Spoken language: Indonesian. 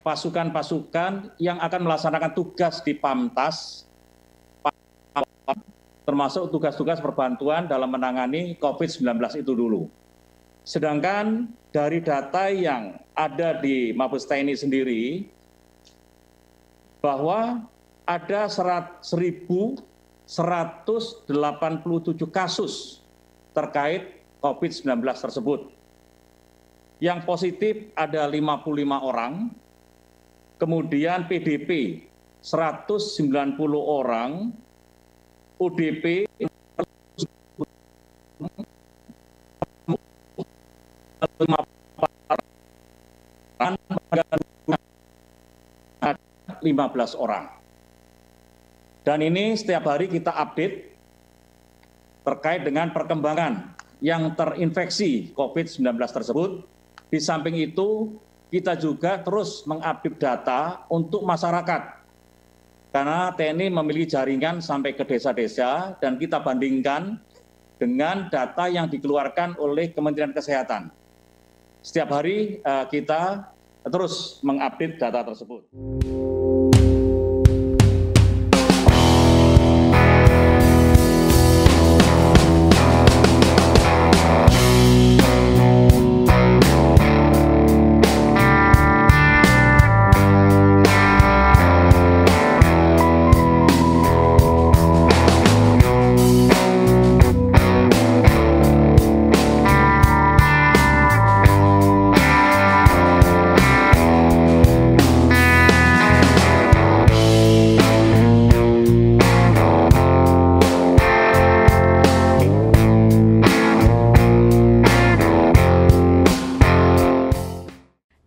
pasukan-pasukan yang akan melaksanakan tugas di PAMTAS, termasuk tugas-tugas perbantuan dalam menangani COVID-19 itu dulu. Sedangkan dari data yang ada di Mabes TNI sendiri, bahwa ada 1.187 kasus terkait COVID-19 tersebut. Yang positif ada 55 orang, kemudian PDP 190 orang, ODP lima belas orang. Dan ini setiap hari kita update terkait dengan perkembangan yang terinfeksi COVID-19 tersebut. Di samping itu, kita juga terus mengupdate data untuk masyarakat. Karena TNI memiliki jaringan sampai ke desa-desa dan kita bandingkan dengan data yang dikeluarkan oleh Kementerian Kesehatan. Setiap hari uh, kita terus mengupdate data tersebut.